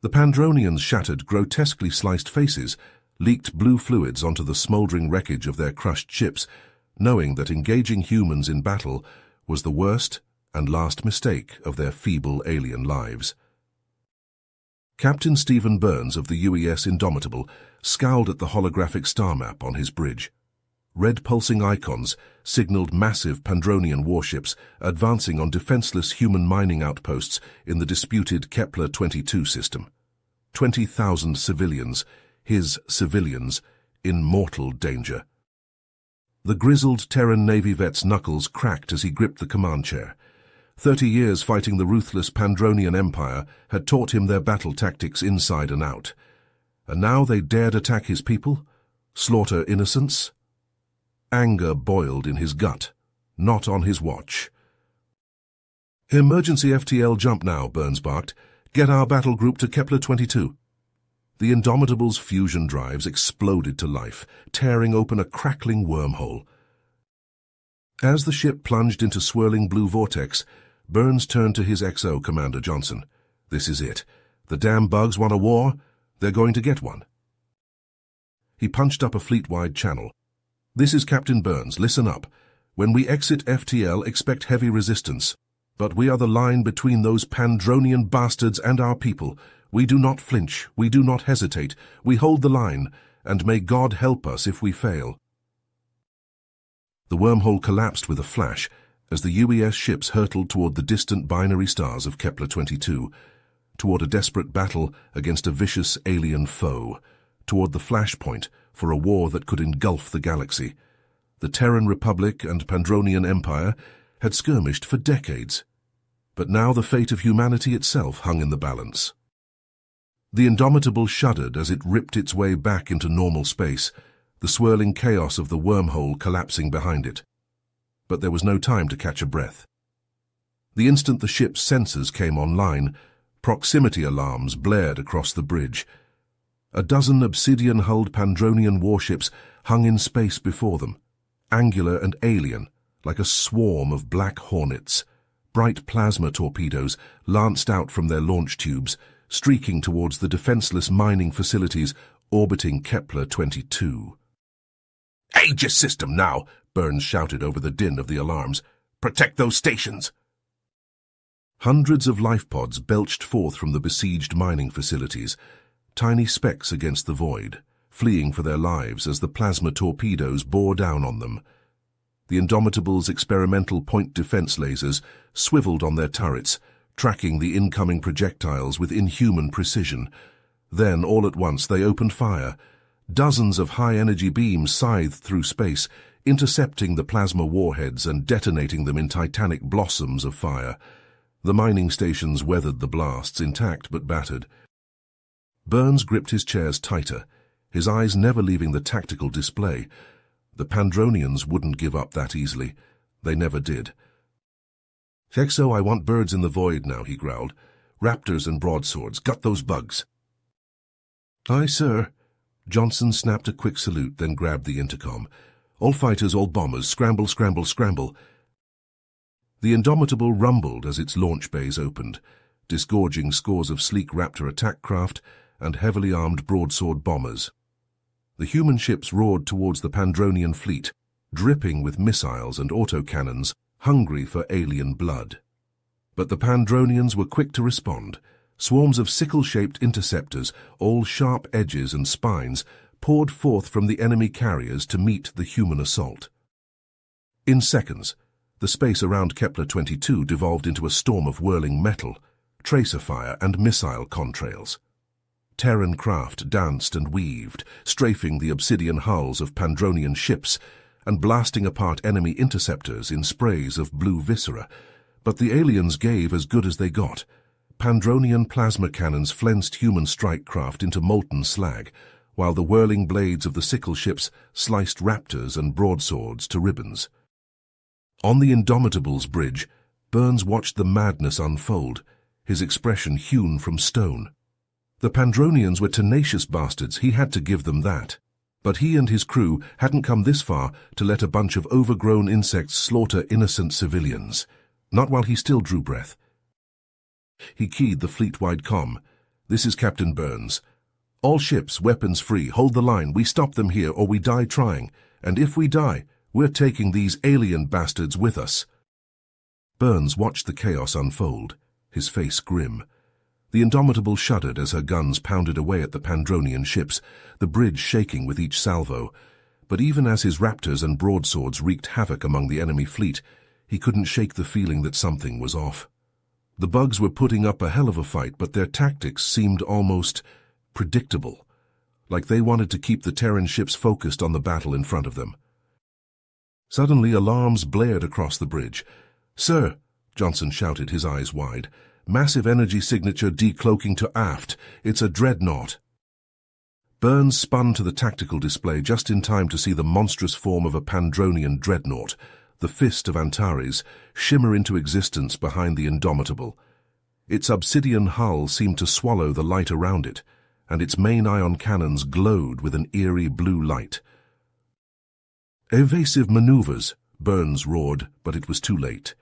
The Pandronians' shattered, grotesquely sliced faces leaked blue fluids onto the smouldering wreckage of their crushed ships, knowing that engaging humans in battle was the worst and last mistake of their feeble alien lives. Captain Stephen Burns of the UES Indomitable scowled at the holographic star map on his bridge. Red pulsing icons signaled massive Pandronian warships advancing on defenseless human mining outposts in the disputed Kepler-22 system. 20,000 civilians, his civilians, in mortal danger. The grizzled Terran Navy vet's knuckles cracked as he gripped the command chair. Thirty years fighting the ruthless Pandronian Empire had taught him their battle tactics inside and out. And now they dared attack his people? Slaughter innocents? Anger boiled in his gut. Not on his watch. Emergency FTL jump now, Burns barked. Get our battle group to Kepler-22. The Indomitable's fusion drives exploded to life, tearing open a crackling wormhole. As the ship plunged into swirling blue vortex, Burns turned to his XO Commander Johnson. This is it. The damn bugs want a war. They're going to get one. He punched up a fleet-wide channel, this is Captain Burns. Listen up. When we exit FTL, expect heavy resistance. But we are the line between those Pandronian bastards and our people. We do not flinch. We do not hesitate. We hold the line, and may God help us if we fail. The wormhole collapsed with a flash as the UES ships hurtled toward the distant binary stars of Kepler-22, toward a desperate battle against a vicious alien foe, toward the flashpoint for a war that could engulf the galaxy. The Terran Republic and Pandronian Empire had skirmished for decades. But now the fate of humanity itself hung in the balance. The Indomitable shuddered as it ripped its way back into normal space, the swirling chaos of the wormhole collapsing behind it. But there was no time to catch a breath. The instant the ship's sensors came online, proximity alarms blared across the bridge, a dozen obsidian-hulled Pandronian warships hung in space before them, angular and alien, like a swarm of black hornets. Bright plasma torpedoes lanced out from their launch tubes, streaking towards the defenseless mining facilities orbiting Kepler-22. Aegis system now, Burns shouted over the din of the alarms. Protect those stations! Hundreds of life pods belched forth from the besieged mining facilities, tiny specks against the void, fleeing for their lives as the plasma torpedoes bore down on them. The Indomitable's experimental point defense lasers swiveled on their turrets, tracking the incoming projectiles with inhuman precision. Then, all at once, they opened fire. Dozens of high-energy beams scythed through space, intercepting the plasma warheads and detonating them in titanic blossoms of fire. The mining stations weathered the blasts, intact but battered. Burns gripped his chairs tighter, his eyes never leaving the tactical display. The Pandronians wouldn't give up that easily. They never did. Thexo, I want birds in the void now, he growled. Raptors and broadswords. Gut those bugs. Aye, sir. Johnson snapped a quick salute, then grabbed the intercom. All fighters, all bombers, scramble, scramble, scramble. The Indomitable rumbled as its launch bays opened, disgorging scores of sleek Raptor attack craft and heavily armed broadsword bombers. The human ships roared towards the Pandronian fleet, dripping with missiles and autocannons, hungry for alien blood. But the Pandronians were quick to respond. Swarms of sickle-shaped interceptors, all sharp edges and spines, poured forth from the enemy carriers to meet the human assault. In seconds, the space around Kepler-22 devolved into a storm of whirling metal, tracer fire and missile contrails. Terran craft danced and weaved, strafing the obsidian hulls of Pandronian ships and blasting apart enemy interceptors in sprays of blue viscera. But the aliens gave as good as they got. Pandronian plasma cannons flensed human strike craft into molten slag, while the whirling blades of the sickle ships sliced raptors and broadswords to ribbons. On the Indomitable's bridge, Burns watched the madness unfold, his expression hewn from stone. The Pandronians were tenacious bastards, he had to give them that. But he and his crew hadn't come this far to let a bunch of overgrown insects slaughter innocent civilians. Not while he still drew breath. He keyed the fleet-wide com. This is Captain Burns. All ships, weapons free, hold the line. We stop them here or we die trying. And if we die, we're taking these alien bastards with us. Burns watched the chaos unfold, his face grim. The Indomitable shuddered as her guns pounded away at the Pandronian ships, the bridge shaking with each salvo. But even as his raptors and broadswords wreaked havoc among the enemy fleet, he couldn't shake the feeling that something was off. The bugs were putting up a hell of a fight, but their tactics seemed almost predictable, like they wanted to keep the Terran ships focused on the battle in front of them. Suddenly alarms blared across the bridge. Sir, Johnson shouted, his eyes wide, massive energy signature decloaking to aft. It's a dreadnought. Burns spun to the tactical display just in time to see the monstrous form of a Pandronian dreadnought, the Fist of Antares, shimmer into existence behind the Indomitable. Its obsidian hull seemed to swallow the light around it, and its main ion cannons glowed with an eerie blue light. Evasive maneuvers, Burns roared, but it was too late.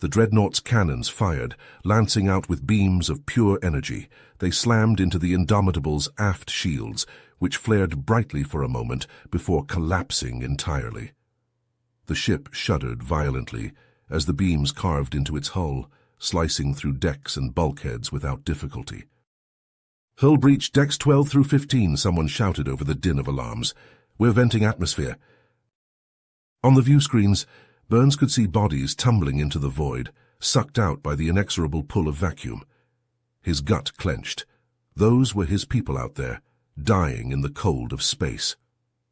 The dreadnought's cannons fired, lancing out with beams of pure energy. They slammed into the Indomitable's aft shields, which flared brightly for a moment before collapsing entirely. The ship shuddered violently as the beams carved into its hull, slicing through decks and bulkheads without difficulty. Hull breach decks 12 through 15, someone shouted over the din of alarms. We're venting atmosphere. On the view screens, Burns could see bodies tumbling into the void, sucked out by the inexorable pull of vacuum. His gut clenched. Those were his people out there, dying in the cold of space.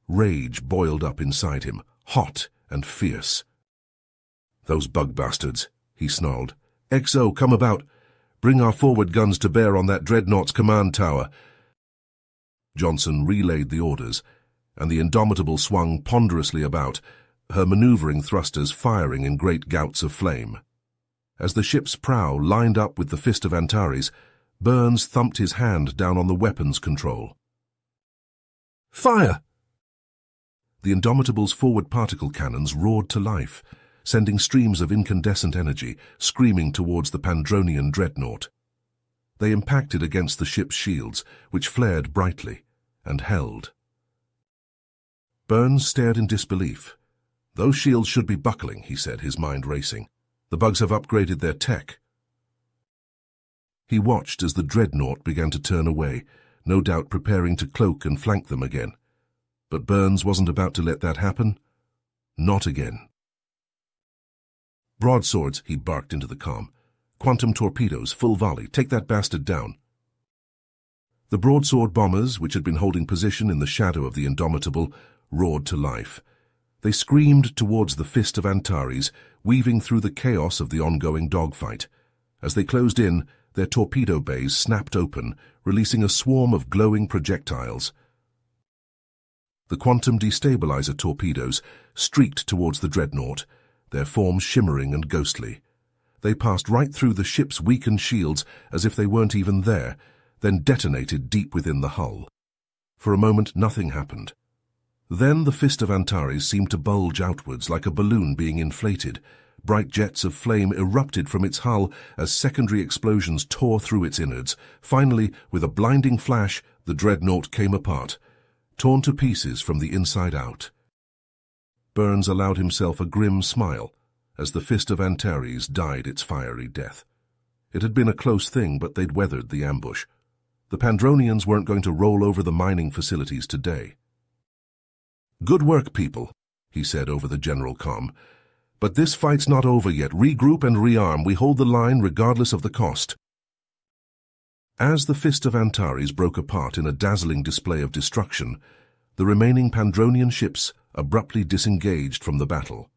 Rage boiled up inside him, hot and fierce. Those bug bastards, he snarled. XO, come about. Bring our forward guns to bear on that dreadnought's command tower. Johnson relayed the orders, and the Indomitable swung ponderously about, her maneuvering thrusters firing in great gouts of flame. As the ship's prow lined up with the Fist of Antares, Burns thumped his hand down on the weapons control. Fire! The Indomitable's forward particle cannons roared to life, sending streams of incandescent energy screaming towards the Pandronian dreadnought. They impacted against the ship's shields, which flared brightly, and held. Burns stared in disbelief. Those shields should be buckling, he said, his mind racing. The bugs have upgraded their tech. He watched as the dreadnought began to turn away, no doubt preparing to cloak and flank them again. But Burns wasn't about to let that happen. Not again. Broadswords, he barked into the com. Quantum torpedoes, full volley. Take that bastard down. The broadsword bombers, which had been holding position in the shadow of the Indomitable, roared to life. They screamed towards the fist of Antares, weaving through the chaos of the ongoing dogfight. As they closed in, their torpedo bays snapped open, releasing a swarm of glowing projectiles. The quantum destabilizer torpedoes streaked towards the dreadnought, their forms shimmering and ghostly. They passed right through the ship's weakened shields as if they weren't even there, then detonated deep within the hull. For a moment, nothing happened. Then the fist of Antares seemed to bulge outwards like a balloon being inflated. Bright jets of flame erupted from its hull as secondary explosions tore through its innards. Finally, with a blinding flash, the dreadnought came apart, torn to pieces from the inside out. Burns allowed himself a grim smile as the fist of Antares died its fiery death. It had been a close thing, but they'd weathered the ambush. The Pandronians weren't going to roll over the mining facilities today. Good work, people, he said over the general com. But this fight's not over yet. Regroup and rearm. We hold the line regardless of the cost. As the fist of Antares broke apart in a dazzling display of destruction, the remaining Pandronian ships abruptly disengaged from the battle.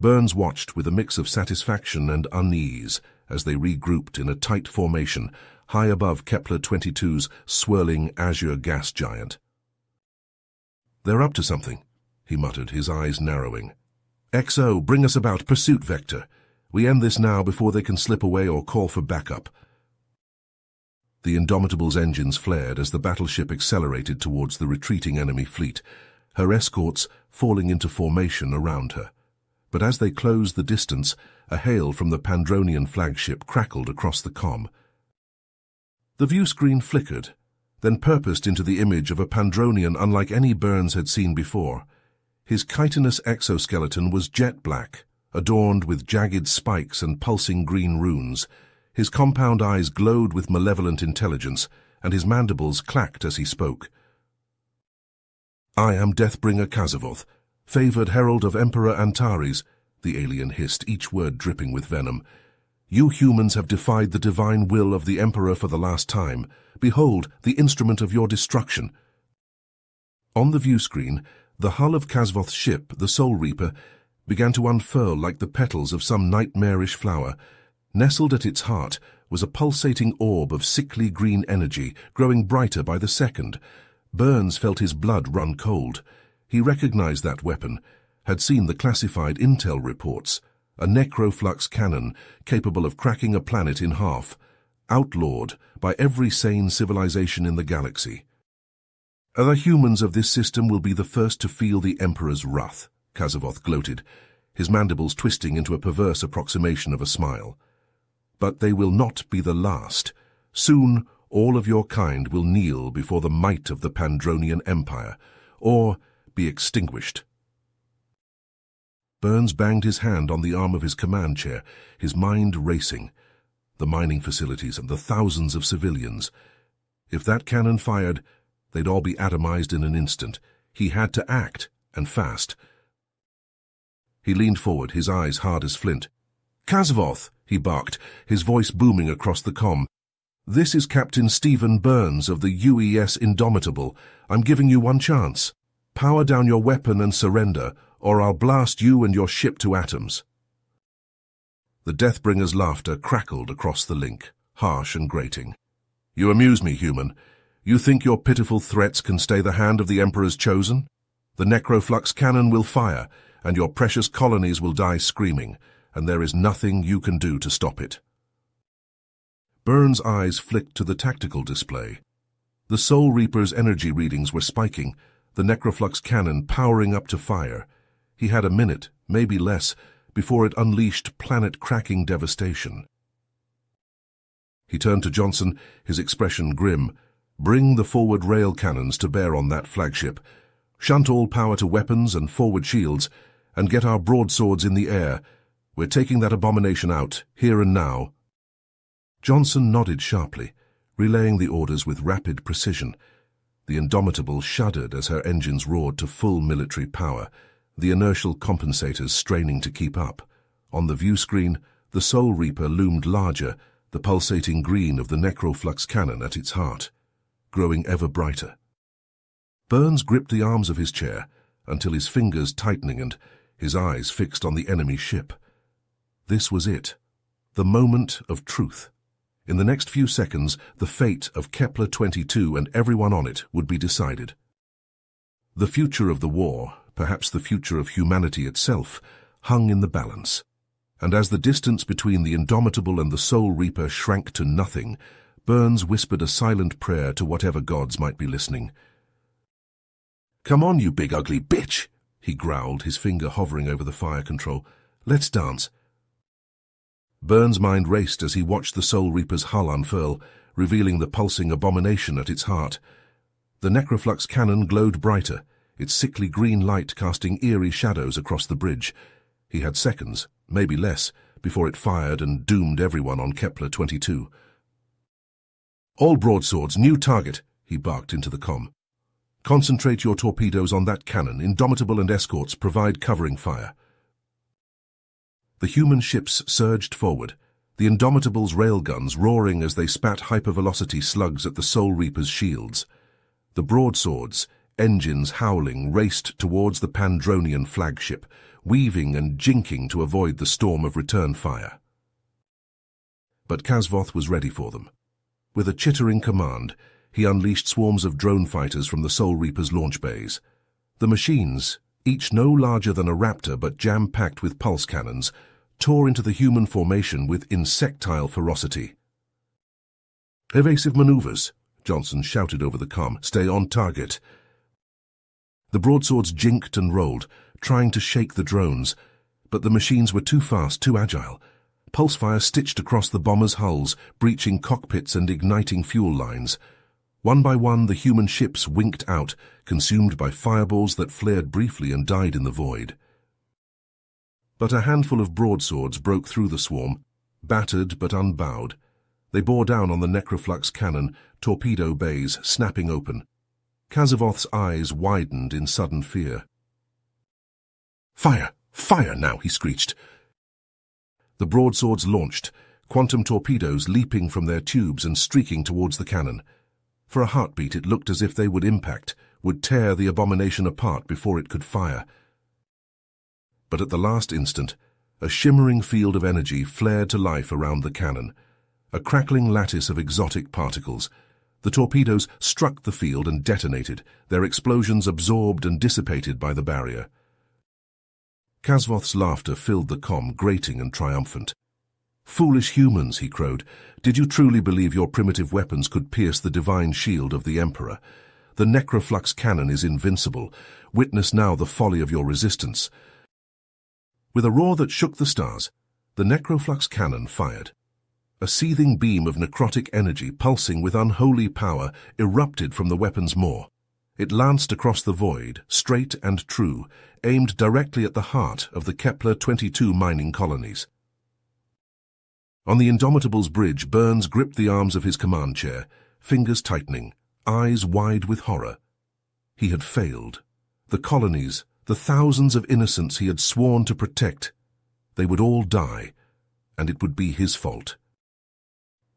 Burns watched with a mix of satisfaction and unease as they regrouped in a tight formation high above Kepler-22's swirling azure gas giant. They're up to something, he muttered, his eyes narrowing. XO, bring us about pursuit vector. We end this now before they can slip away or call for backup. The Indomitable's engines flared as the battleship accelerated towards the retreating enemy fleet, her escorts falling into formation around her. But as they closed the distance, a hail from the Pandronian flagship crackled across the com. The view screen flickered, then purposed into the image of a Pandronian unlike any Burns had seen before. His chitinous exoskeleton was jet black, adorned with jagged spikes and pulsing green runes. His compound eyes glowed with malevolent intelligence, and his mandibles clacked as he spoke. I am Deathbringer Kazavoth, favored herald of Emperor Antares, the alien hissed, each word dripping with venom. You humans have defied the divine will of the Emperor for the last time. Behold, the instrument of your destruction. On the view screen, the hull of Kazavoth's ship, the Soul Reaper, began to unfurl like the petals of some nightmarish flower. Nestled at its heart was a pulsating orb of sickly green energy, growing brighter by the second. Burns felt his blood run cold. He recognized that weapon, had seen the classified intel reports, a necroflux cannon capable of cracking a planet in half, outlawed by every sane civilization in the galaxy. The humans of this system will be the first to feel the Emperor's wrath, Kazavoth gloated, his mandibles twisting into a perverse approximation of a smile. But they will not be the last. Soon, all of your kind will kneel before the might of the Pandronian Empire, or be extinguished. Burns banged his hand on the arm of his command chair, his mind racing. The mining facilities and the thousands of civilians. If that cannon fired, they'd all be atomized in an instant. He had to act, and fast. He leaned forward, his eyes hard as flint. Kazavoth, he barked, his voice booming across the com. This is Captain Stephen Burns of the UES Indomitable. I'm giving you one chance. Power down your weapon and surrender, or I'll blast you and your ship to atoms. The Deathbringer's laughter crackled across the link, harsh and grating. You amuse me, human. You think your pitiful threats can stay the hand of the Emperor's chosen? The necroflux cannon will fire, and your precious colonies will die screaming, and there is nothing you can do to stop it. Burns' eyes flicked to the tactical display. The Soul Reaper's energy readings were spiking, the necroflux cannon powering up to fire, he had a minute, maybe less, before it unleashed planet-cracking devastation. He turned to Johnson, his expression grim. Bring the forward rail cannons to bear on that flagship. Shunt all power to weapons and forward shields, and get our broadswords in the air. We're taking that abomination out, here and now. Johnson nodded sharply, relaying the orders with rapid precision. The Indomitable shuddered as her engines roared to full military power the inertial compensators straining to keep up. On the view screen, the Soul Reaper loomed larger, the pulsating green of the necroflux cannon at its heart, growing ever brighter. Burns gripped the arms of his chair until his fingers tightening and his eyes fixed on the enemy ship. This was it, the moment of truth. In the next few seconds, the fate of Kepler-22 and everyone on it would be decided. The future of the war perhaps the future of humanity itself, hung in the balance. And as the distance between the Indomitable and the Soul Reaper shrank to nothing, Burns whispered a silent prayer to whatever gods might be listening. Come on, you big ugly bitch, he growled, his finger hovering over the fire control. Let's dance. Burns' mind raced as he watched the Soul Reaper's hull unfurl, revealing the pulsing abomination at its heart. The necroflux cannon glowed brighter, its sickly green light casting eerie shadows across the bridge. He had seconds, maybe less, before it fired and doomed everyone on Kepler-22. All broadswords, new target, he barked into the com. Concentrate your torpedoes on that cannon. Indomitable and escorts provide covering fire. The human ships surged forward, the Indomitable's railguns roaring as they spat hypervelocity slugs at the Soul Reaper's shields. The broadswords, engines howling, raced towards the Pandronian flagship, weaving and jinking to avoid the storm of return fire. But Kazavoth was ready for them. With a chittering command, he unleashed swarms of drone fighters from the Soul Reaper's launch bays. The machines, each no larger than a raptor but jam-packed with pulse cannons, tore into the human formation with insectile ferocity. Evasive maneuvers, Johnson shouted over the com. Stay on target. The broadswords jinked and rolled, trying to shake the drones, but the machines were too fast, too agile. Pulsefire stitched across the bombers' hulls, breaching cockpits and igniting fuel lines. One by one, the human ships winked out, consumed by fireballs that flared briefly and died in the void. But a handful of broadswords broke through the swarm, battered but unbowed. They bore down on the Necroflux cannon, torpedo bays snapping open. Kazavoth's eyes widened in sudden fear. Fire! Fire now! he screeched. The broadswords launched, quantum torpedoes leaping from their tubes and streaking towards the cannon. For a heartbeat it looked as if they would impact, would tear the abomination apart before it could fire. But at the last instant, a shimmering field of energy flared to life around the cannon, a crackling lattice of exotic particles. The torpedoes struck the field and detonated, their explosions absorbed and dissipated by the barrier. Kazavoth's laughter filled the com, grating and triumphant. Foolish humans, he crowed, did you truly believe your primitive weapons could pierce the divine shield of the Emperor? The Necroflux cannon is invincible. Witness now the folly of your resistance. With a roar that shook the stars, the Necroflux cannon fired. A seething beam of necrotic energy pulsing with unholy power erupted from the weapon's maw. It lanced across the void, straight and true, aimed directly at the heart of the Kepler-22 mining colonies. On the Indomitable's bridge, Burns gripped the arms of his command chair, fingers tightening, eyes wide with horror. He had failed. The colonies, the thousands of innocents he had sworn to protect, they would all die, and it would be his fault.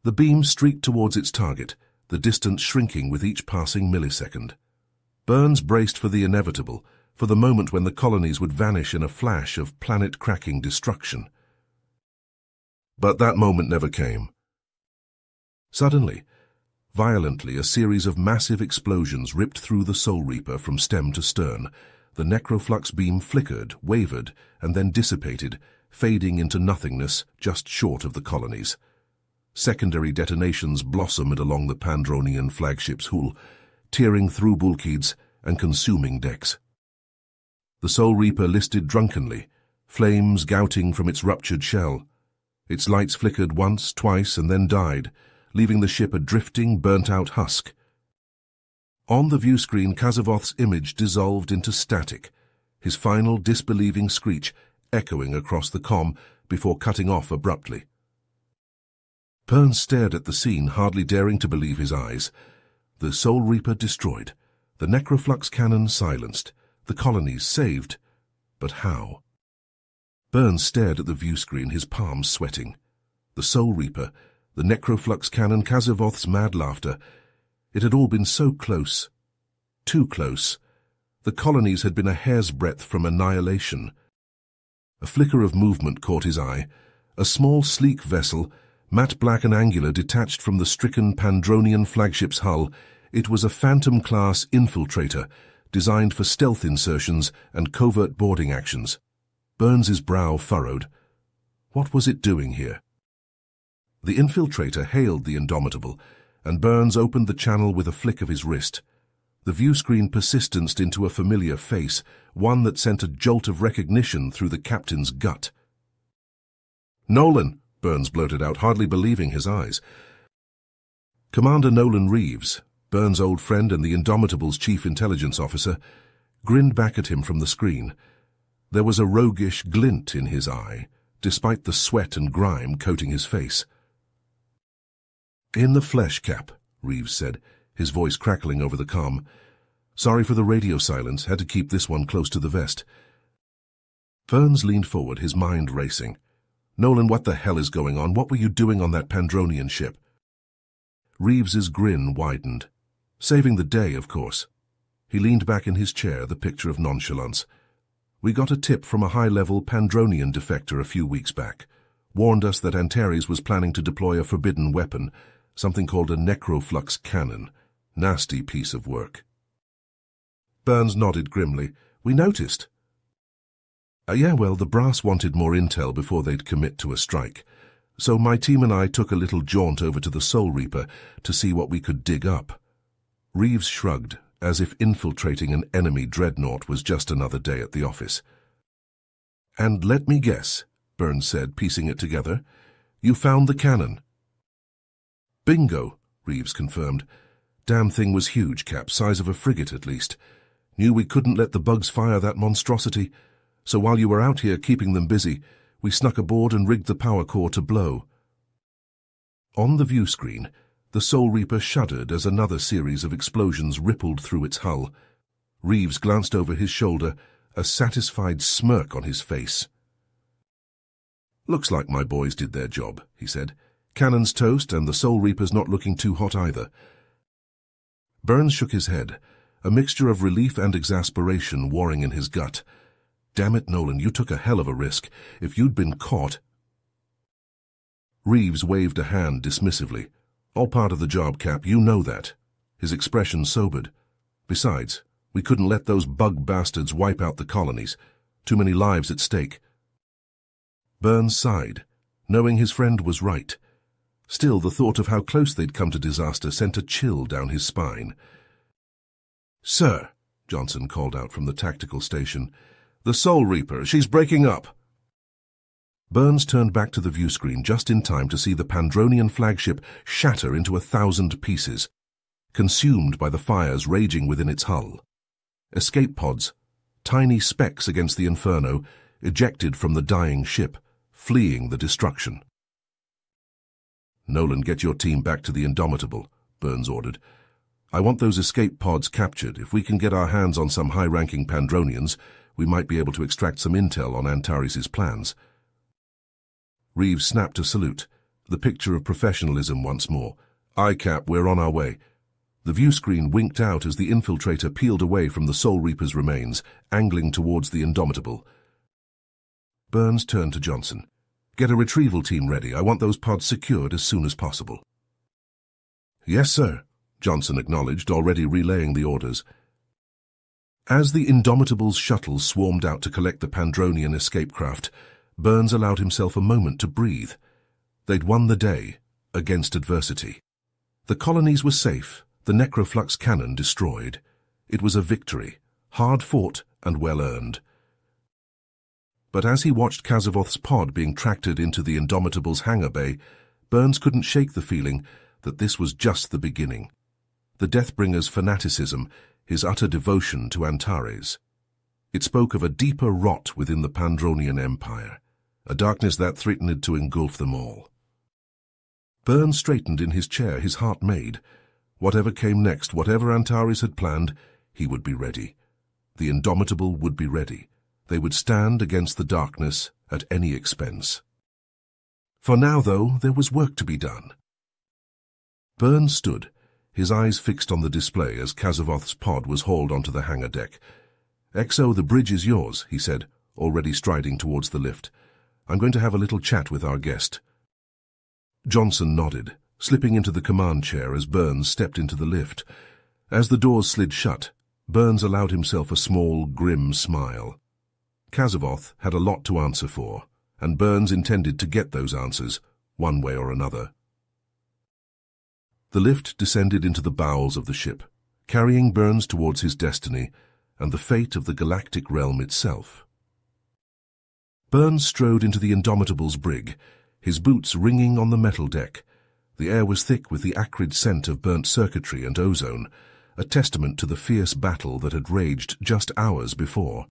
The beam streaked towards its target, the distance shrinking with each passing millisecond. Burns braced for the inevitable, for the moment when the colonies would vanish in a flash of planet-cracking destruction. But that moment never came. Suddenly, violently, a series of massive explosions ripped through the Soul Reaper from stem to stern, the necroflux beam flickered, wavered, and then dissipated, fading into nothingness just short of the colonies. Secondary detonations blossomed along the Pandronian flagship's hull, tearing through bulkheads and consuming decks. The Soul Reaper listed drunkenly, flames gouting from its ruptured shell. Its lights flickered once, twice, and then died, leaving the ship a drifting, burnt-out husk, on the view screen, Kazavoth's image dissolved into static, his final disbelieving screech echoing across the com before cutting off abruptly. Burns stared at the scene, hardly daring to believe his eyes. The Soul Reaper destroyed, the Necroflux cannon silenced, the colonies saved. But how? Burns stared at the view screen, his palms sweating. The Soul Reaper, the Necroflux cannon, Kazavoth's mad laughter, it had all been so close. Too close. The colonies had been a hair's breadth from annihilation. A flicker of movement caught his eye. A small, sleek vessel, matte black and angular, detached from the stricken Pandronian flagship's hull. It was a Phantom-class infiltrator, designed for stealth insertions and covert boarding actions. Burns's brow furrowed. What was it doing here? The infiltrator hailed the Indomitable, and Burns opened the channel with a flick of his wrist. The view screen persistenced into a familiar face, one that sent a jolt of recognition through the captain's gut. Nolan, Burns blurted out, hardly believing his eyes. Commander Nolan Reeves, Burns' old friend and the Indomitable's chief intelligence officer, grinned back at him from the screen. There was a roguish glint in his eye, despite the sweat and grime coating his face. In the flesh, Cap, Reeves said, his voice crackling over the com. Sorry for the radio silence, had to keep this one close to the vest. Burns leaned forward, his mind racing. Nolan, what the hell is going on? What were you doing on that Pandronian ship? Reeves's grin widened. Saving the day, of course. He leaned back in his chair, the picture of nonchalance. We got a tip from a high-level Pandronian defector a few weeks back. Warned us that Antares was planning to deploy a forbidden weapon, something called a necroflux cannon. Nasty piece of work. Burns nodded grimly. We noticed. Uh, yeah, well, the brass wanted more intel before they'd commit to a strike. So my team and I took a little jaunt over to the Soul Reaper to see what we could dig up. Reeves shrugged, as if infiltrating an enemy dreadnought was just another day at the office. And let me guess, Burns said, piecing it together, You found the cannon. Bingo, Reeves confirmed. Damn thing was huge, Cap, size of a frigate at least. Knew we couldn't let the bugs fire that monstrosity, so while you were out here keeping them busy, we snuck aboard and rigged the power core to blow. On the view screen, the Soul Reaper shuddered as another series of explosions rippled through its hull. Reeves glanced over his shoulder, a satisfied smirk on his face. Looks like my boys did their job, he said. Cannon's toast, and the Soul Reaper's not looking too hot either. Burns shook his head, a mixture of relief and exasperation warring in his gut. Damn it, Nolan, you took a hell of a risk. If you'd been caught... Reeves waved a hand dismissively. All part of the job, Cap, you know that. His expression sobered. Besides, we couldn't let those bug bastards wipe out the colonies. Too many lives at stake. Burns sighed, knowing his friend was right. Still, the thought of how close they'd come to disaster sent a chill down his spine. Sir, Johnson called out from the tactical station, the Soul Reaper, she's breaking up. Burns turned back to the view screen just in time to see the Pandronian flagship shatter into a thousand pieces, consumed by the fires raging within its hull. Escape pods, tiny specks against the inferno, ejected from the dying ship, fleeing the destruction. Nolan, get your team back to the Indomitable, Burns ordered. I want those escape pods captured. If we can get our hands on some high-ranking Pandronians, we might be able to extract some intel on Antares' plans. Reeves snapped a salute, the picture of professionalism once more. ICAP, we're on our way. The view screen winked out as the infiltrator peeled away from the Soul Reaper's remains, angling towards the Indomitable. Burns turned to Johnson. Get a retrieval team ready. I want those pods secured as soon as possible. Yes, sir, Johnson acknowledged, already relaying the orders. As the Indomitable's shuttles swarmed out to collect the Pandronian escape craft, Burns allowed himself a moment to breathe. They'd won the day, against adversity. The colonies were safe, the necroflux cannon destroyed. It was a victory, hard fought and well earned. But as he watched Kazavoth's pod being tracted into the Indomitable's hangar bay, Burns couldn't shake the feeling that this was just the beginning. The Deathbringer's fanaticism, his utter devotion to Antares. It spoke of a deeper rot within the Pandronian Empire, a darkness that threatened to engulf them all. Burns straightened in his chair, his heart made. Whatever came next, whatever Antares had planned, he would be ready. The Indomitable would be ready. They would stand against the darkness at any expense. For now, though, there was work to be done. Burns stood, his eyes fixed on the display as Kazavoth's pod was hauled onto the hangar deck. XO, the bridge is yours, he said, already striding towards the lift. I'm going to have a little chat with our guest. Johnson nodded, slipping into the command chair as Burns stepped into the lift. As the doors slid shut, Burns allowed himself a small, grim smile. Kazavoth had a lot to answer for, and Burns intended to get those answers, one way or another. The lift descended into the bowels of the ship, carrying Burns towards his destiny and the fate of the galactic realm itself. Burns strode into the Indomitable's brig, his boots ringing on the metal deck. The air was thick with the acrid scent of burnt circuitry and ozone, a testament to the fierce battle that had raged just hours before.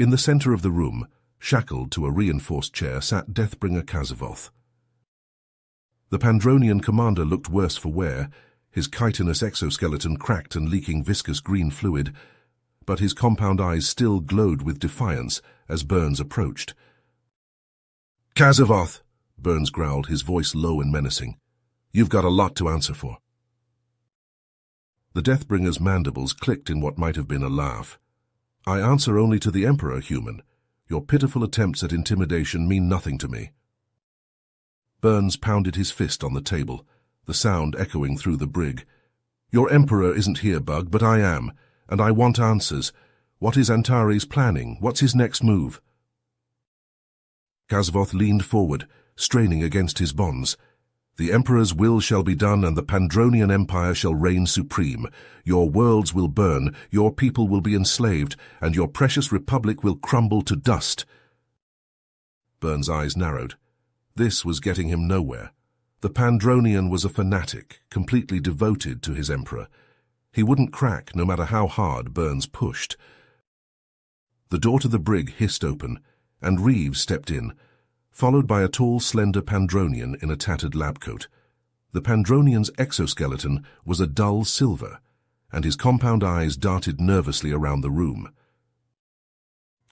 In the center of the room, shackled to a reinforced chair, sat Deathbringer Kazavoth. The Pandronian commander looked worse for wear, his chitinous exoskeleton cracked and leaking viscous green fluid, but his compound eyes still glowed with defiance as Burns approached. Kazavoth, Burns growled, his voice low and menacing. You've got a lot to answer for. The Deathbringer's mandibles clicked in what might have been a laugh. I answer only to the Emperor, human. Your pitiful attempts at intimidation mean nothing to me. Burns pounded his fist on the table, the sound echoing through the brig. Your Emperor isn't here, Bug, but I am, and I want answers. What is Antares planning? What's his next move? Kazavoth leaned forward, straining against his bonds. The Emperor's will shall be done, and the Pandronian Empire shall reign supreme. Your worlds will burn, your people will be enslaved, and your precious republic will crumble to dust. Burns' eyes narrowed. This was getting him nowhere. The Pandronian was a fanatic, completely devoted to his emperor. He wouldn't crack no matter how hard Burns pushed. The door to the brig hissed open, and Reeves stepped in, followed by a tall, slender Pandronian in a tattered lab coat. The Pandronian's exoskeleton was a dull silver, and his compound eyes darted nervously around the room.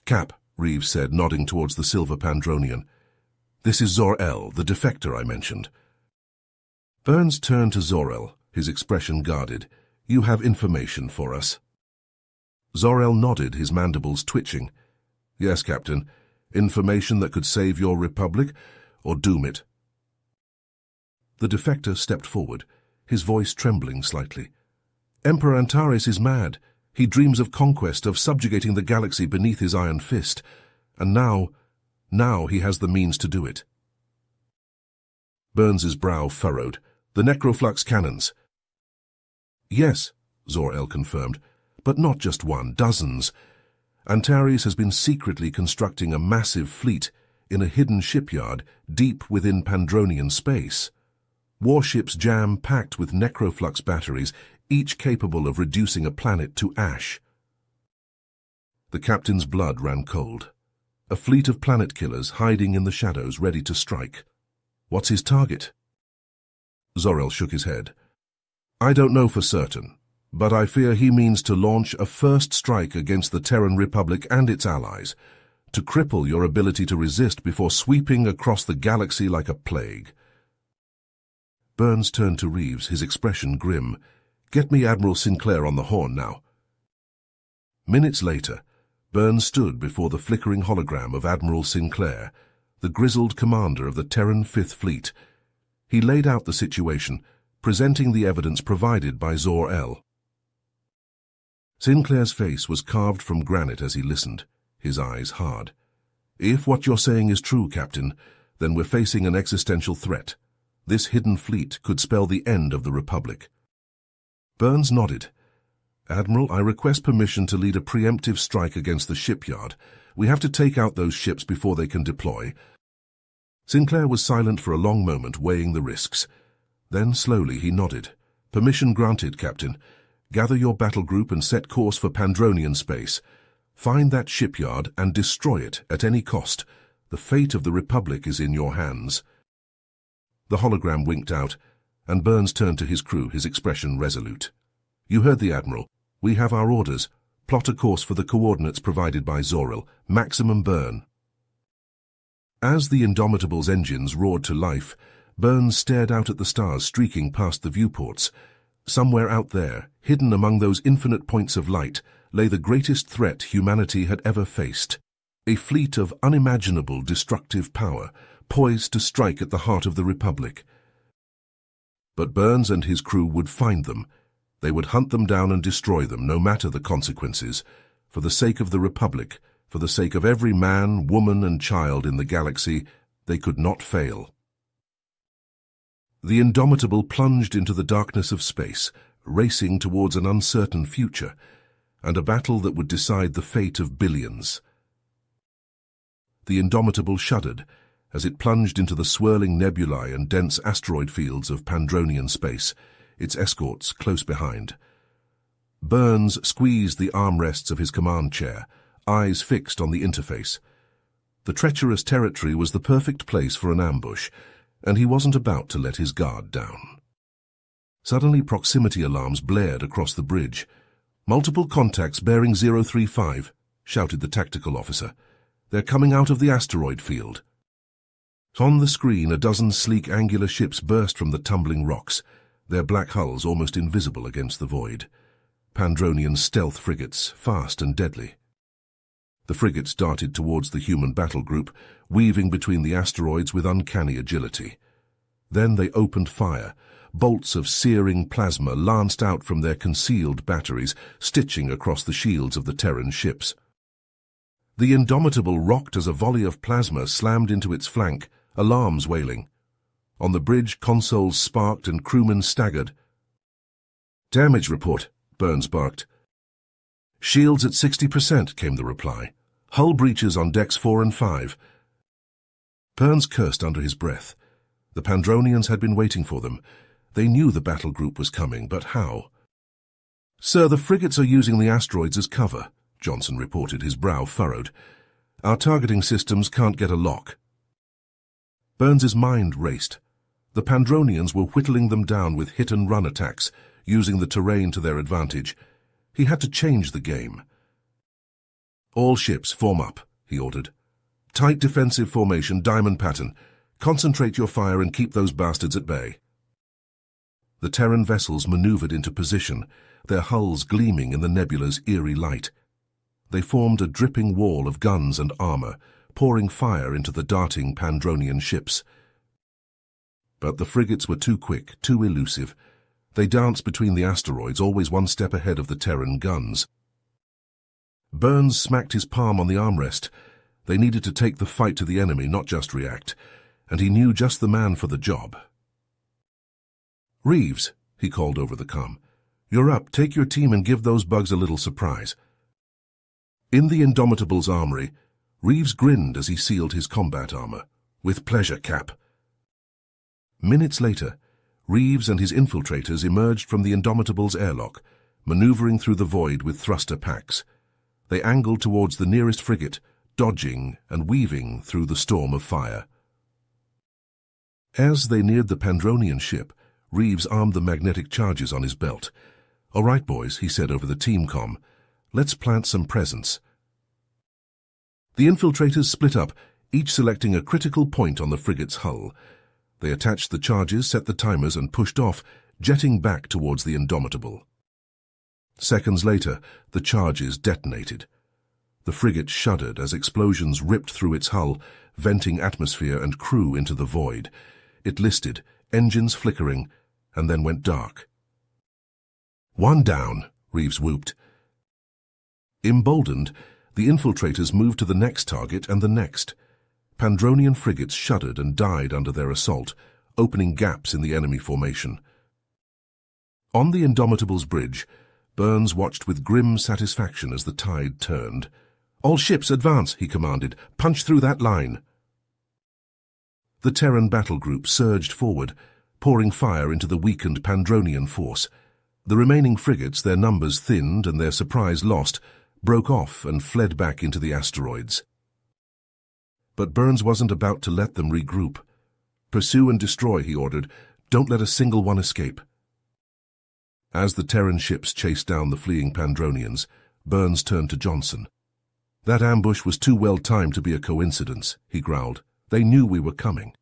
Cap, Reeves said, nodding towards the silver Pandronian. This is Zor-El, the defector I mentioned. Burns turned to Zor-El, his expression guarded. You have information for us. Zor-El nodded, his mandibles twitching. Yes, Captain. Information that could save your republic, or doom it. The defector stepped forward, his voice trembling slightly. Emperor Antares is mad. He dreams of conquest, of subjugating the galaxy beneath his iron fist. And now, now he has the means to do it. Burns's brow furrowed. The necroflux cannons. Yes, Zor-El confirmed, but not just one, dozens. Antares has been secretly constructing a massive fleet in a hidden shipyard deep within Pandronian space. Warships jam-packed with necroflux batteries, each capable of reducing a planet to ash. The captain's blood ran cold. A fleet of planet killers hiding in the shadows ready to strike. What's his target? Zor-El shook his head. I don't know for certain, but I fear he means to launch a first strike against the Terran Republic and its allies, to cripple your ability to resist before sweeping across the galaxy like a plague. Burns turned to Reeves, his expression grim. Get me Admiral Sinclair on the horn now. Minutes later, Burns stood before the flickering hologram of Admiral Sinclair, the grizzled commander of the Terran Fifth Fleet, he laid out the situation, presenting the evidence provided by Zor-El. Sinclair's face was carved from granite as he listened, his eyes hard. If what you're saying is true, Captain, then we're facing an existential threat. This hidden fleet could spell the end of the Republic. Burns nodded. Admiral, I request permission to lead a preemptive strike against the shipyard. We have to take out those ships before they can deploy, Sinclair was silent for a long moment, weighing the risks. Then, slowly, he nodded. Permission granted, Captain. Gather your battle group and set course for Pandronian space. Find that shipyard and destroy it at any cost. The fate of the Republic is in your hands. The hologram winked out, and Burns turned to his crew, his expression resolute. You heard the Admiral. We have our orders. Plot a course for the coordinates provided by Zor-El. Maximum burn. As the Indomitable's engines roared to life, Burns stared out at the stars streaking past the viewports. Somewhere out there, hidden among those infinite points of light, lay the greatest threat humanity had ever faced. A fleet of unimaginable destructive power, poised to strike at the heart of the Republic. But Burns and his crew would find them. They would hunt them down and destroy them, no matter the consequences, for the sake of the Republic, for the sake of every man, woman, and child in the galaxy, they could not fail. The Indomitable plunged into the darkness of space, racing towards an uncertain future, and a battle that would decide the fate of billions. The Indomitable shuddered as it plunged into the swirling nebulae and dense asteroid fields of Pandronian space, its escorts close behind. Burns squeezed the armrests of his command chair, eyes fixed on the interface. The treacherous territory was the perfect place for an ambush, and he wasn't about to let his guard down. Suddenly proximity alarms blared across the bridge. Multiple contacts bearing 035, shouted the tactical officer. They're coming out of the asteroid field. On the screen, a dozen sleek angular ships burst from the tumbling rocks, their black hulls almost invisible against the void. Pandronian stealth frigates, fast and deadly. The frigates darted towards the human battle group, weaving between the asteroids with uncanny agility. Then they opened fire. Bolts of searing plasma lanced out from their concealed batteries, stitching across the shields of the Terran ships. The Indomitable rocked as a volley of plasma slammed into its flank, alarms wailing. On the bridge, consoles sparked and crewmen staggered. Damage report, Burns barked. Shields at 60%, came the reply. Hull breaches on decks 4 and 5. Burns cursed under his breath. The Pandronians had been waiting for them. They knew the battle group was coming, but how? Sir, the frigates are using the asteroids as cover, Johnson reported, his brow furrowed. Our targeting systems can't get a lock. Burns's mind raced. The Pandronians were whittling them down with hit-and-run attacks, using the terrain to their advantage. He had to change the game. All ships, form up, he ordered. Tight defensive formation, diamond pattern. Concentrate your fire and keep those bastards at bay. The Terran vessels maneuvered into position, their hulls gleaming in the nebula's eerie light. They formed a dripping wall of guns and armor, pouring fire into the darting Pandronian ships. But the frigates were too quick, too elusive. They danced between the asteroids, always one step ahead of the Terran guns. Burns smacked his palm on the armrest. They needed to take the fight to the enemy, not just react, and he knew just the man for the job. Reeves, he called over the com. You're up. Take your team and give those bugs a little surprise. In the Indomitable's armory, Reeves grinned as he sealed his combat armor. With pleasure, Cap. Minutes later, Reeves and his infiltrators emerged from the Indomitable's airlock, maneuvering through the void with thruster packs. They angled towards the nearest frigate, dodging and weaving through the storm of fire. As they neared the Pandronian ship, Reeves armed the magnetic charges on his belt. All right, boys, he said over the team com. Let's plant some presents. The infiltrators split up, each selecting a critical point on the frigate's hull. They attached the charges, set the timers, and pushed off, jetting back towards the Indomitable. Seconds later, the charges detonated. The frigate shuddered as explosions ripped through its hull, venting atmosphere and crew into the void. It listed, engines flickering, and then went dark. One down, Reeves whooped. Emboldened, the infiltrators moved to the next target and the next. Pandronian frigates shuddered and died under their assault, opening gaps in the enemy formation. On the Indomitable's bridge, Burns watched with grim satisfaction as the tide turned. All ships advance, he commanded. Punch through that line. The Terran battle group surged forward, pouring fire into the weakened Pandronian force. The remaining frigates, their numbers thinned and their surprise lost, broke off and fled back into the asteroids. But Burns wasn't about to let them regroup. Pursue and destroy, he ordered. Don't let a single one escape. As the Terran ships chased down the fleeing Pandronians, Burns turned to Johnson. That ambush was too well timed to be a coincidence, he growled. They knew we were coming.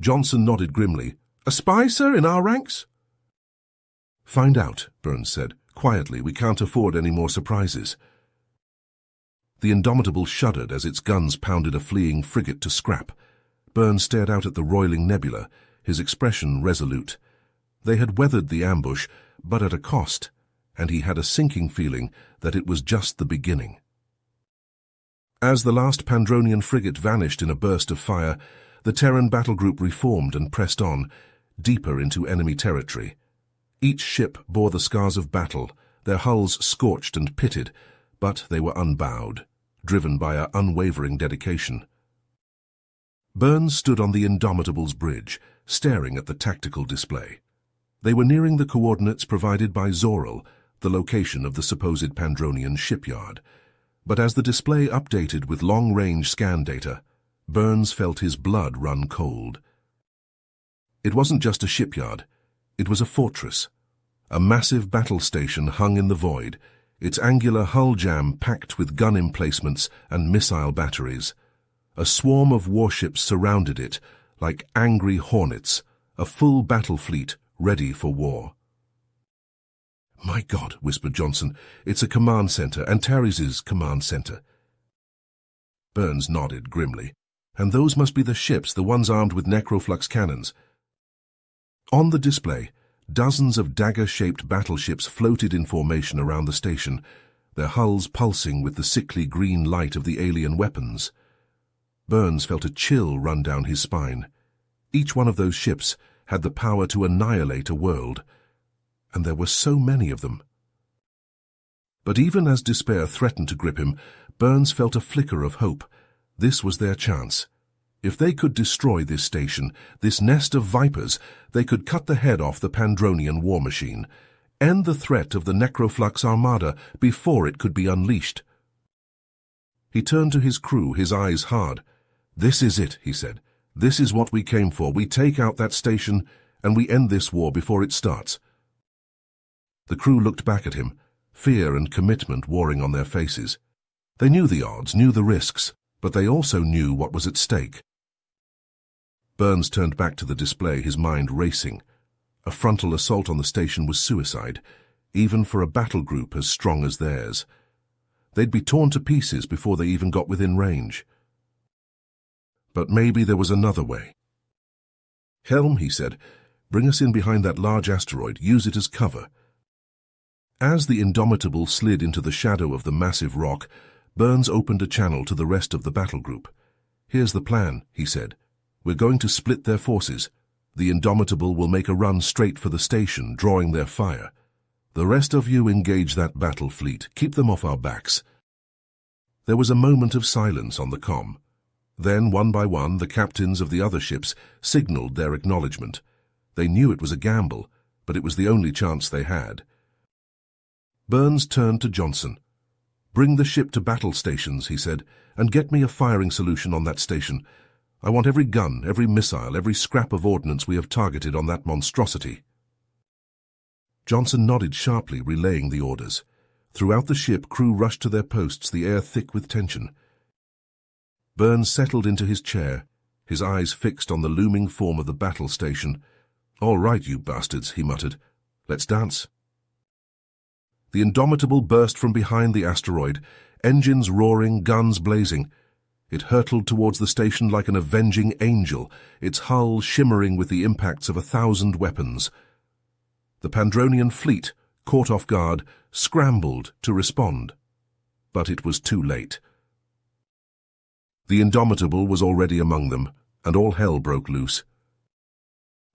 Johnson nodded grimly. A spy, sir, in our ranks? Find out, Burns said. Quietly, we can't afford any more surprises. The Indomitable shuddered as its guns pounded a fleeing frigate to scrap. Burns stared out at the roiling nebula, his expression resolute. They had weathered the ambush, but at a cost, and he had a sinking feeling that it was just the beginning. As the last Pandronian frigate vanished in a burst of fire, the Terran battle group reformed and pressed on, deeper into enemy territory. Each ship bore the scars of battle, their hulls scorched and pitted, but they were unbowed driven by our unwavering dedication. Burns stood on the Indomitable's bridge, staring at the tactical display. They were nearing the coordinates provided by Zoral, the location of the supposed Pandronian shipyard. But as the display updated with long-range scan data, Burns felt his blood run cold. It wasn't just a shipyard. It was a fortress. A massive battle station hung in the void, its angular hull jam packed with gun emplacements and missile batteries. A swarm of warships surrounded it, like angry hornets, a full battle fleet ready for war. My God, whispered Johnson, it's a command center, Antares' command center. Burns nodded grimly. And those must be the ships, the ones armed with necroflux cannons. On the display, Dozens of dagger-shaped battleships floated in formation around the station, their hulls pulsing with the sickly green light of the alien weapons. Burns felt a chill run down his spine. Each one of those ships had the power to annihilate a world, and there were so many of them. But even as despair threatened to grip him, Burns felt a flicker of hope. This was their chance. If they could destroy this station, this nest of vipers, they could cut the head off the Pandronian war machine, end the threat of the Necroflux Armada before it could be unleashed. He turned to his crew, his eyes hard. This is it, he said. This is what we came for. We take out that station, and we end this war before it starts. The crew looked back at him, fear and commitment warring on their faces. They knew the odds, knew the risks, but they also knew what was at stake. Burns turned back to the display, his mind racing. A frontal assault on the station was suicide, even for a battle group as strong as theirs. They'd be torn to pieces before they even got within range. But maybe there was another way. Helm, he said, bring us in behind that large asteroid, use it as cover. As the Indomitable slid into the shadow of the massive rock, Burns opened a channel to the rest of the battle group. Here's the plan, he said. We're going to split their forces. The Indomitable will make a run straight for the station, drawing their fire. The rest of you engage that battle fleet. Keep them off our backs. There was a moment of silence on the com. Then, one by one, the captains of the other ships signaled their acknowledgement. They knew it was a gamble, but it was the only chance they had. Burns turned to Johnson. Bring the ship to battle stations, he said, and get me a firing solution on that station. I want every gun, every missile, every scrap of ordnance we have targeted on that monstrosity. Johnson nodded sharply, relaying the orders. Throughout the ship, crew rushed to their posts, the air thick with tension. Burns settled into his chair, his eyes fixed on the looming form of the battle station. All right, you bastards, he muttered. Let's dance. The Indomitable burst from behind the asteroid, engines roaring, guns blazing. It hurtled towards the station like an avenging angel, its hull shimmering with the impacts of a thousand weapons. The Pandronian fleet, caught off guard, scrambled to respond. But it was too late. The Indomitable was already among them, and all hell broke loose.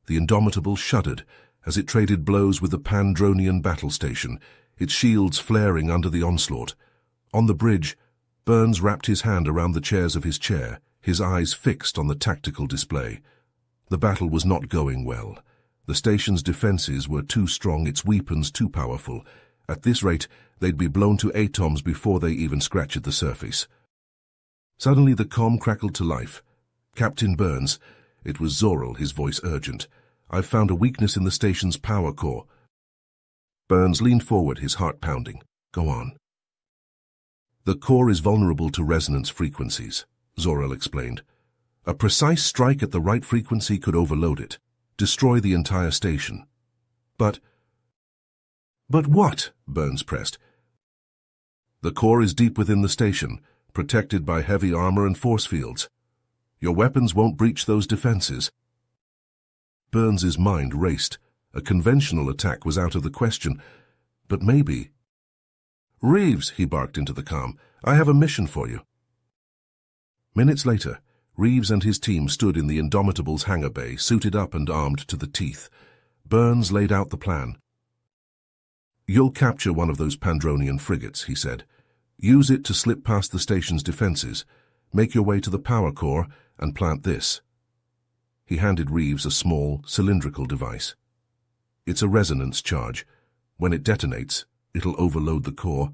The Indomitable shuddered as it traded blows with the Pandronian battle station, its shields flaring under the onslaught. On the bridge, Burns wrapped his hand around the chairs of his chair, his eyes fixed on the tactical display. The battle was not going well. The station's defences were too strong, its weapons too powerful. At this rate, they'd be blown to atoms before they even scratched the surface. Suddenly the com crackled to life. Captain Burns, it was Zoral, his voice urgent. I've found a weakness in the station's power core. Burns leaned forward, his heart pounding. Go on. The core is vulnerable to resonance frequencies, Zoral explained. A precise strike at the right frequency could overload it, destroy the entire station. But... But what? Burns pressed. The core is deep within the station, protected by heavy armor and force fields. Your weapons won't breach those defenses. Burns's mind raced. A conventional attack was out of the question, but maybe Reeves, he barked into the com, I have a mission for you. Minutes later, Reeves and his team stood in the Indomitable's hangar bay, suited up and armed to the teeth. Burns laid out the plan. You'll capture one of those Pandronian frigates, he said. Use it to slip past the station's defenses, make your way to the power core, and plant this. He handed Reeves a small, cylindrical device. It's a resonance charge. When it detonates, it'll overload the core,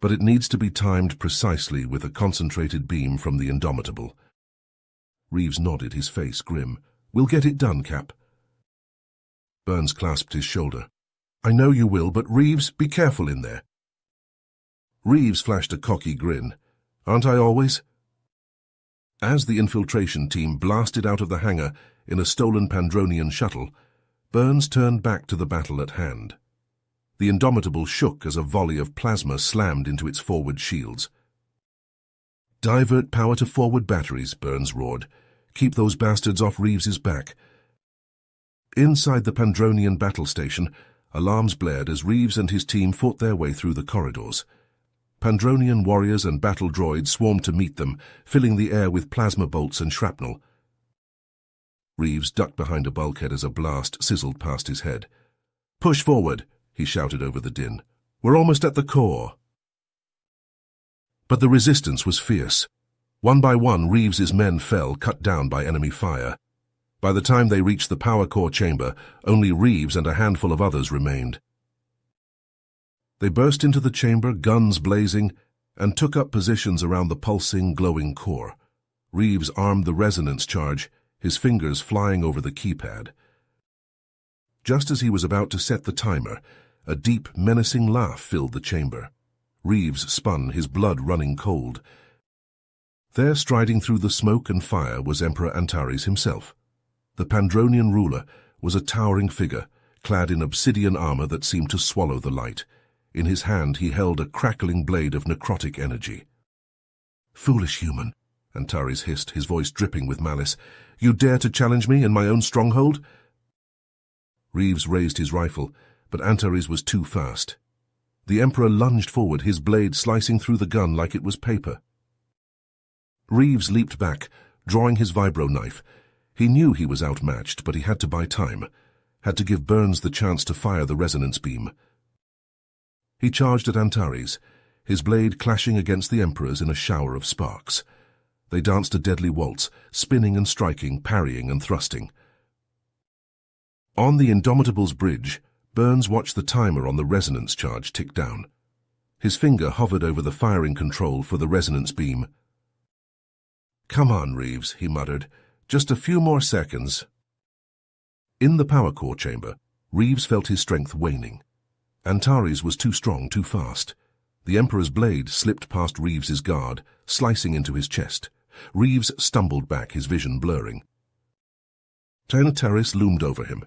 but it needs to be timed precisely with a concentrated beam from the Indomitable. Reeves nodded, his face grim. We'll get it done, Cap. Burns clasped his shoulder. I know you will, but Reeves, be careful in there. Reeves flashed a cocky grin. Aren't I always? As the infiltration team blasted out of the hangar in a stolen Pandronian shuttle, Burns turned back to the battle at hand. The Indomitable shook as a volley of plasma slammed into its forward shields. Divert power to forward batteries, Burns roared. Keep those bastards off Reeves's back. Inside the Pandronian battle station, alarms blared as Reeves and his team fought their way through the corridors. Pandronian warriors and battle droids swarmed to meet them, filling the air with plasma bolts and shrapnel. Reeves ducked behind a bulkhead as a blast sizzled past his head. Push forward, he shouted over the din. We're almost at the core. But the resistance was fierce. One by one, Reeves's men fell, cut down by enemy fire. By the time they reached the power core chamber, only Reeves and a handful of others remained. They burst into the chamber, guns blazing, and took up positions around the pulsing, glowing core. Reeves armed the resonance charge, his fingers flying over the keypad. Just as he was about to set the timer, a deep, menacing laugh filled the chamber. Reeves spun, his blood running cold. There, striding through the smoke and fire, was Emperor Antares himself. The Pandronian ruler was a towering figure, clad in obsidian armor that seemed to swallow the light. In his hand he held a crackling blade of necrotic energy. Foolish human, Antares hissed, his voice dripping with malice. You dare to challenge me in my own stronghold? Reeves raised his rifle, but Antares was too fast. The Emperor lunged forward, his blade slicing through the gun like it was paper. Reeves leaped back, drawing his vibro knife. He knew he was outmatched, but he had to buy time, had to give Burns the chance to fire the resonance beam. He charged at Antares, his blade clashing against the Emperor's in a shower of sparks. They danced a deadly waltz, spinning and striking, parrying and thrusting. On the Indomitable's bridge, Burns watched the timer on the resonance charge tick down. His finger hovered over the firing control for the resonance beam. Come on, Reeves, he muttered. Just a few more seconds. In the power core chamber, Reeves felt his strength waning. Antares was too strong, too fast. The Emperor's blade slipped past Reeves's guard, slicing into his chest. Reeves stumbled back, his vision blurring. Tainataris loomed over him,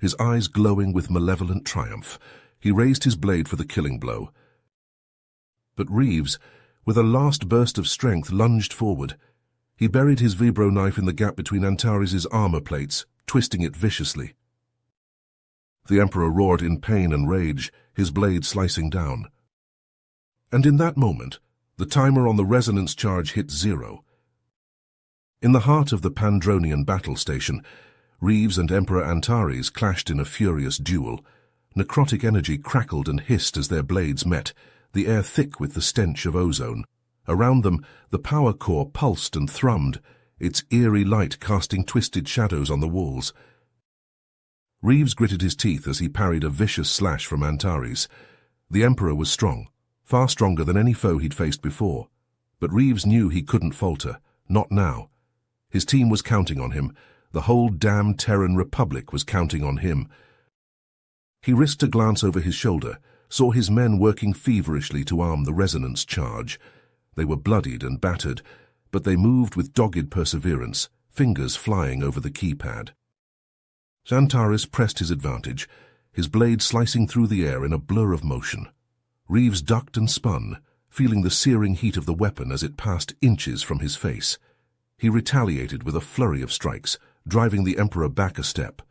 his eyes glowing with malevolent triumph. He raised his blade for the killing blow. But Reeves, with a last burst of strength, lunged forward. He buried his vibro knife in the gap between Antares's armor plates, twisting it viciously. The Emperor roared in pain and rage, his blade slicing down. And in that moment, the timer on the resonance charge hit zero. In the heart of the Pandronian battle station, Reeves and Emperor Antares clashed in a furious duel. Necrotic energy crackled and hissed as their blades met, the air thick with the stench of ozone. Around them, the power core pulsed and thrummed, its eerie light casting twisted shadows on the walls. Reeves gritted his teeth as he parried a vicious slash from Antares. The Emperor was strong, far stronger than any foe he'd faced before. But Reeves knew he couldn't falter, not now. His team was counting on him. The whole damn Terran Republic was counting on him. He risked a glance over his shoulder, saw his men working feverishly to arm the resonance charge. They were bloodied and battered, but they moved with dogged perseverance, fingers flying over the keypad. Antares pressed his advantage, his blade slicing through the air in a blur of motion. Reeves ducked and spun, feeling the searing heat of the weapon as it passed inches from his face. He retaliated with a flurry of strikes, driving the Emperor back a step.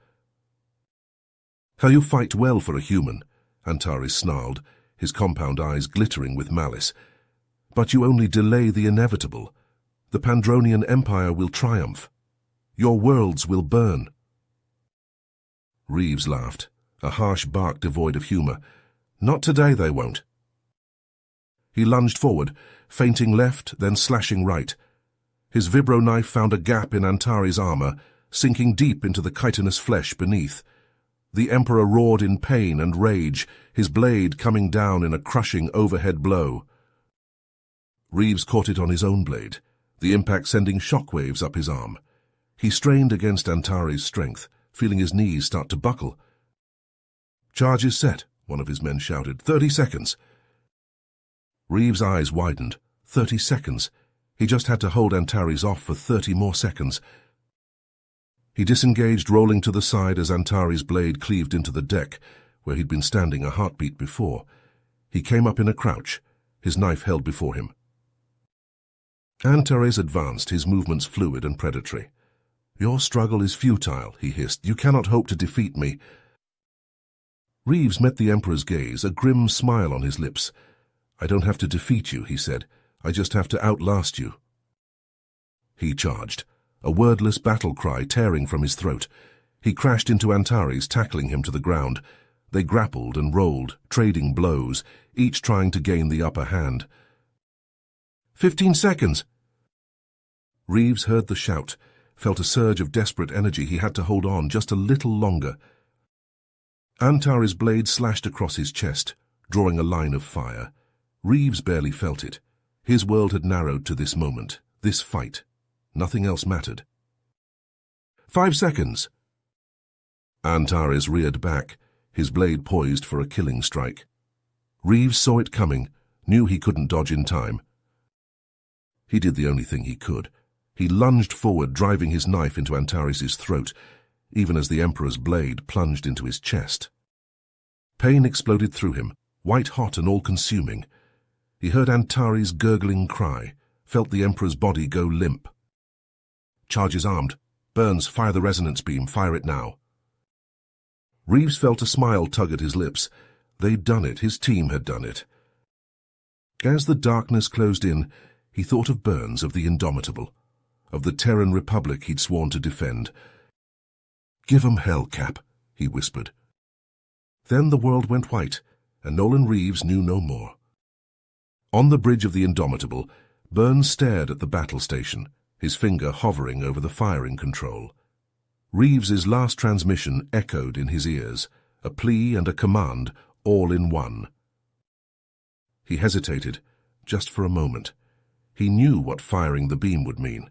How you fight well for a human, Antares snarled, his compound eyes glittering with malice. But you only delay the inevitable. The Pandronian Empire will triumph. Your worlds will burn. Reeves laughed, a harsh bark devoid of humor. Not today, they won't. He lunged forward, feinting left, then slashing right. His vibro knife found a gap in Antares' armor, sinking deep into the chitinous flesh beneath. The Emperor roared in pain and rage, his blade coming down in a crushing overhead blow. Reeves caught it on his own blade, the impact sending shock waves up his arm. He strained against Antares' strength, feeling his knees start to buckle. Charge is set, one of his men shouted. Thirty seconds. Reeves' eyes widened. Thirty seconds. He just had to hold Antares off for thirty more seconds. He disengaged, rolling to the side as Antares' blade cleaved into the deck, where he'd been standing a heartbeat before. He came up in a crouch, his knife held before him. Antares advanced, his movements fluid and predatory. Your struggle is futile, he hissed. You cannot hope to defeat me. Reeves met the Emperor's gaze, a grim smile on his lips. I don't have to defeat you, he said. I just have to outlast you. He charged, a wordless battle cry tearing from his throat. He crashed into Antares, tackling him to the ground. They grappled and rolled, trading blows, each trying to gain the upper hand. Fifteen seconds, Reeves heard the shout, felt a surge of desperate energy he had to hold on just a little longer. Antares' blade slashed across his chest, drawing a line of fire. Reeves barely felt it. His world had narrowed to this moment, this fight. Nothing else mattered. Five seconds! Antares reared back, his blade poised for a killing strike. Reeves saw it coming, knew he couldn't dodge in time. He did the only thing he could. He lunged forward, driving his knife into Antares' throat, even as the Emperor's blade plunged into his chest. Pain exploded through him, white-hot and all-consuming. He heard Antares' gurgling cry, felt the Emperor's body go limp. Charges armed. Burns, fire the resonance beam, fire it now. Reeves felt a smile tug at his lips. They'd done it, his team had done it. As the darkness closed in, he thought of Burns, of the Indomitable, of the Terran Republic he'd sworn to defend. Give 'em hell, Cap, he whispered. Then the world went white, and Nolan Reeves knew no more. On the bridge of the Indomitable, Burns stared at the battle station, his finger hovering over the firing control. Reeves's last transmission echoed in his ears, a plea and a command, all in one. He hesitated, just for a moment. He knew what firing the beam would mean,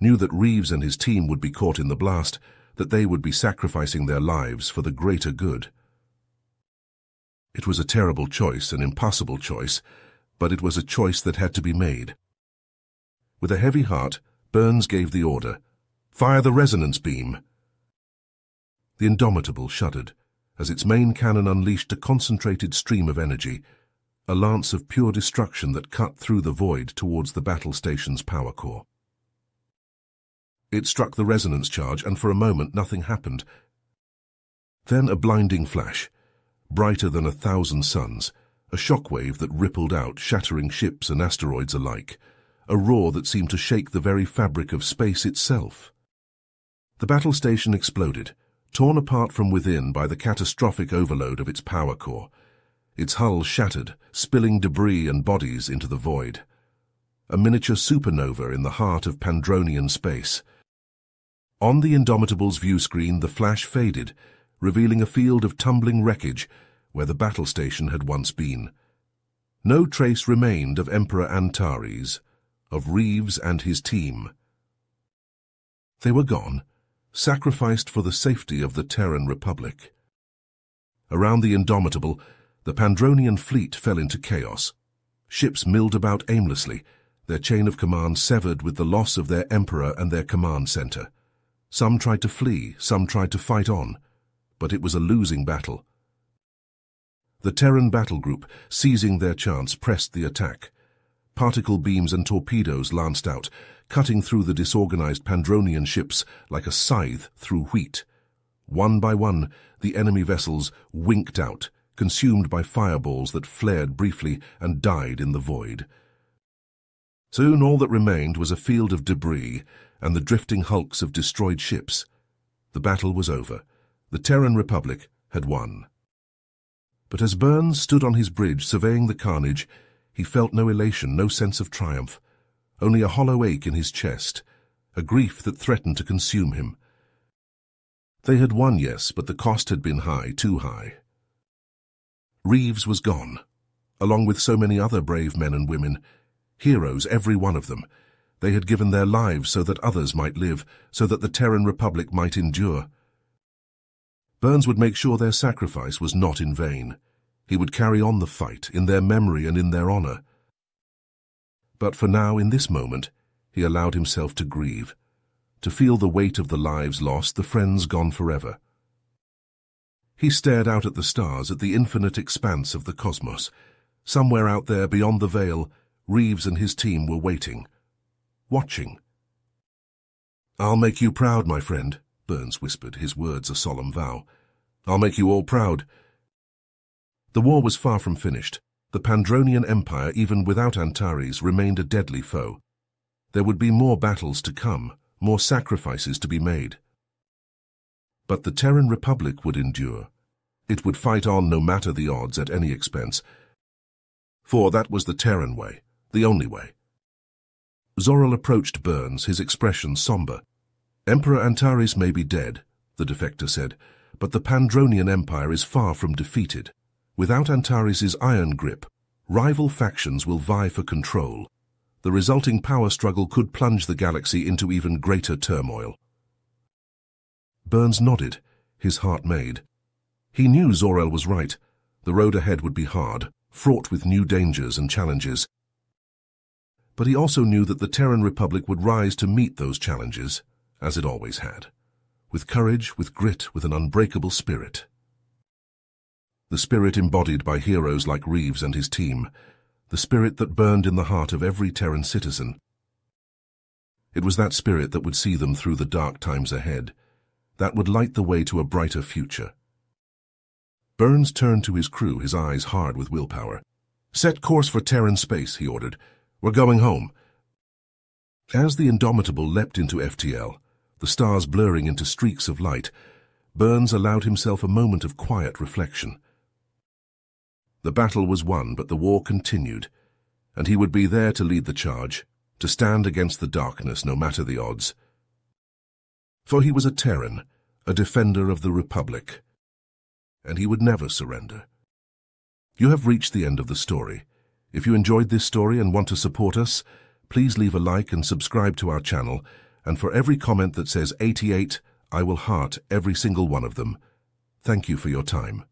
knew that Reeves and his team would be caught in the blast, that they would be sacrificing their lives for the greater good. It was a terrible choice, an impossible choice, but it was a choice that had to be made. With a heavy heart, Burns gave the order, Fire the resonance beam! The Indomitable shuddered, as its main cannon unleashed a concentrated stream of energy, a lance of pure destruction that cut through the void towards the battle station's power core. It struck the resonance charge, and for a moment nothing happened. Then a blinding flash, brighter than a thousand suns, a shockwave that rippled out, shattering ships and asteroids alike, a roar that seemed to shake the very fabric of space itself. The battle station exploded, torn apart from within by the catastrophic overload of its power core, its hull shattered, spilling debris and bodies into the void. A miniature supernova in the heart of Pandronian space. On the Indomitable's view screen, the flash faded, revealing a field of tumbling wreckage where the battle station had once been. No trace remained of Emperor Antares, of Reeves and his team. They were gone, sacrificed for the safety of the Terran Republic. Around the Indomitable, the Pandronian fleet fell into chaos. Ships milled about aimlessly, their chain of command severed with the loss of their emperor and their command center. Some tried to flee, some tried to fight on, but it was a losing battle. The Terran battle group, seizing their chance, pressed the attack. Particle beams and torpedoes lanced out, cutting through the disorganized Pandronian ships like a scythe through wheat. One by one, the enemy vessels winked out, consumed by fireballs that flared briefly and died in the void. Soon all that remained was a field of debris and the drifting hulks of destroyed ships. The battle was over. The Terran Republic had won. But as Burns stood on his bridge surveying the carnage, he felt no elation, no sense of triumph, only a hollow ache in his chest, a grief that threatened to consume him. They had won, yes, but the cost had been high, too high. Reeves was gone, along with so many other brave men and women, heroes, every one of them. They had given their lives so that others might live, so that the Terran Republic might endure. Burns would make sure their sacrifice was not in vain. He would carry on the fight, in their memory and in their honor. But for now, in this moment, he allowed himself to grieve, to feel the weight of the lives lost, the friends gone forever. He stared out at the stars, at the infinite expanse of the cosmos. Somewhere out there, beyond the veil, Reeves and his team were waiting, watching. I'll make you proud, my friend, Burns whispered, his words a solemn vow. I'll make you all proud. The war was far from finished. The Pandronian Empire, even without Antares, remained a deadly foe. There would be more battles to come, more sacrifices to be made. But the Terran Republic would endure. It would fight on no matter the odds at any expense. For that was the Terran way, the only way. Zor-El approached Burns, his expression somber. Emperor Antares may be dead, the defector said, but the Pandronian Empire is far from defeated. Without Antares' iron grip, rival factions will vie for control. The resulting power struggle could plunge the galaxy into even greater turmoil. Burns nodded, his heart made. He knew Zor-El was right. The road ahead would be hard, fraught with new dangers and challenges. But he also knew that the Terran Republic would rise to meet those challenges, as it always had. With courage, with grit, with an unbreakable spirit. The spirit embodied by heroes like Reeves and his team, the spirit that burned in the heart of every Terran citizen. It was that spirit that would see them through the dark times ahead, that would light the way to a brighter future. Burns turned to his crew, his eyes hard with willpower. Set course for Terran space, he ordered. We're going home. As the Indomitable leapt into FTL, the stars blurring into streaks of light, Burns allowed himself a moment of quiet reflection. The battle was won, but the war continued, and he would be there to lead the charge, to stand against the darkness no matter the odds. For he was a Terran, a defender of the Republic, and he would never surrender. You have reached the end of the story. If you enjoyed this story and want to support us, please leave a like and subscribe to our channel, and for every comment that says 88, I will heart every single one of them. Thank you for your time.